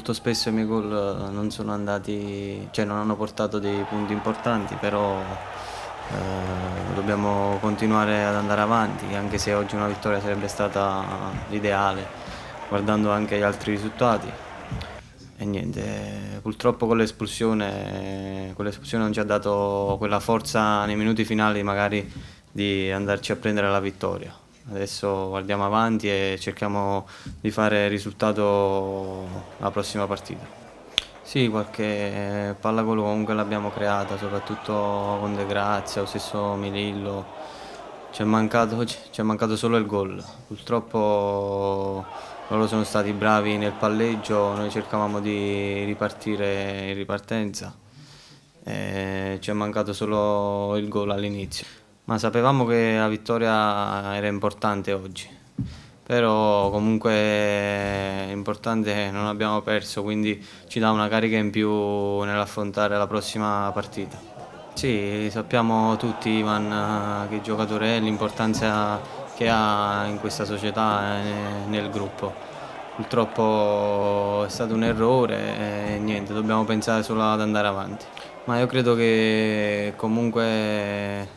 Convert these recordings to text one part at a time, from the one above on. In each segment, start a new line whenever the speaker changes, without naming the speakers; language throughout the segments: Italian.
molto spesso i miei gol non sono andati, cioè non hanno portato dei punti importanti, però eh, dobbiamo continuare ad andare avanti, anche se oggi una vittoria sarebbe stata l'ideale, guardando anche gli altri risultati. E niente, purtroppo con l'espulsione, non ci ha dato quella forza nei minuti finali magari di andarci a prendere la vittoria. Adesso guardiamo avanti e cerchiamo di fare risultato la prossima partita. Sì, qualche pallavolo comunque l'abbiamo creata, soprattutto con De Grazia, lo stesso Milillo. Ci è mancato, mancato, solo il gol. Purtroppo loro sono stati bravi nel palleggio, noi cercavamo di ripartire in ripartenza. E ci è mancato solo il gol all'inizio. Ma sapevamo che la vittoria era importante oggi, però comunque è importante non abbiamo perso, quindi ci dà una carica in più nell'affrontare la prossima partita. Sì, sappiamo tutti Ivan che giocatore è, l'importanza che ha in questa società e nel gruppo. Purtroppo è stato un errore e niente, dobbiamo pensare solo ad andare avanti. Ma io credo che comunque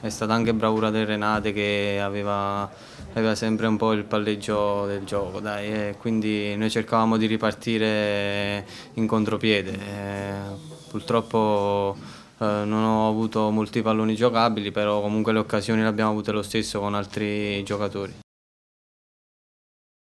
è stata anche bravura del Renate che aveva, aveva sempre un po' il palleggio del gioco, dai, e quindi noi cercavamo di ripartire in contropiede. E purtroppo eh, non ho avuto molti palloni giocabili, però comunque le occasioni le abbiamo avute lo stesso con altri giocatori.